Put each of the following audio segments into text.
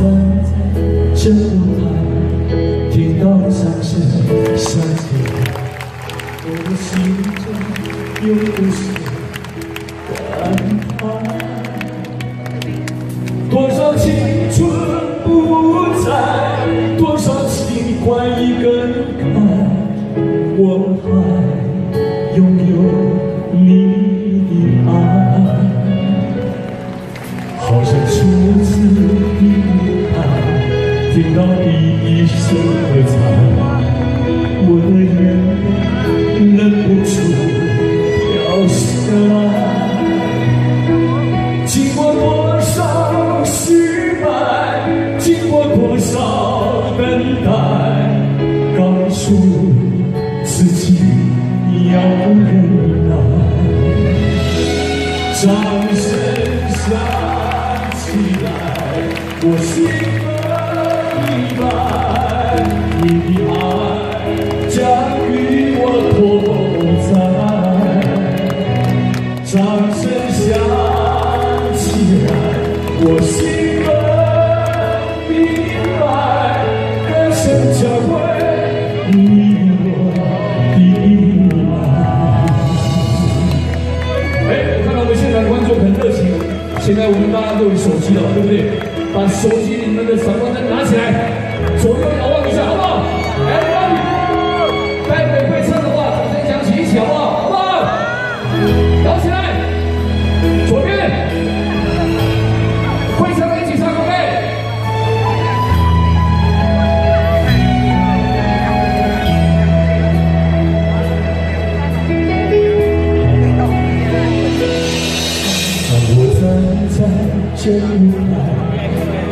站在这舞台，听到掌声响起，我的心中有故事感怀。多少青春不在，多少情怀已更改，我还拥有。听到第一声喝彩，我的眼泪忍不住掉下来。经过多少失败，经过多少等待，告诉自己要忍耐。掌声响起来，我心掌声响起来，我心里明白，歌声教会你我的爱。哎，我看到我们现场观众很热情，现在我们大家都有手机了，对不对？把手机里面的闪光灯拿起来，左右摇晃一下，好不好？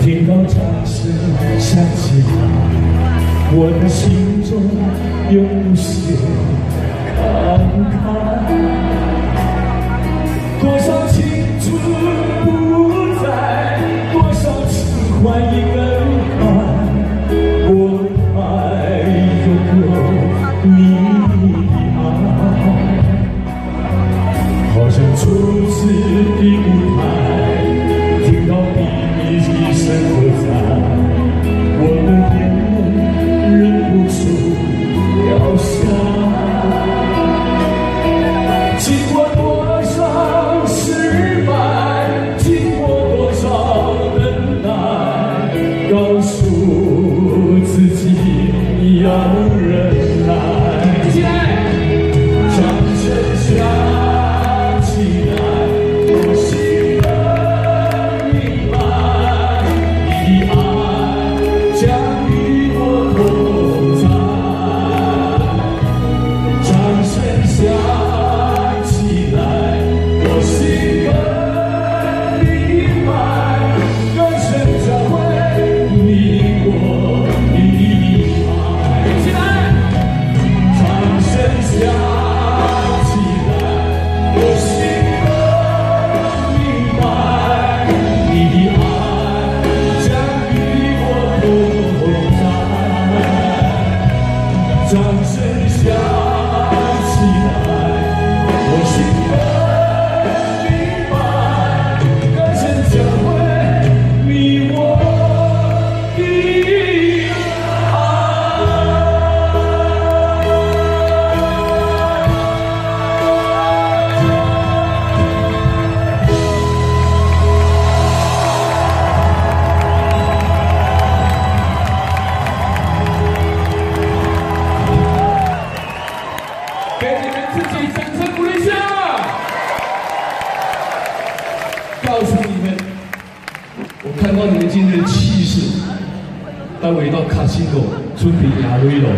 听到掌声响起来，我的心中有些感慨。给你们自己掌声鼓励一下，告诉你们，我看到你们今天的气势，待会到卡西诺，准备亚瑞了。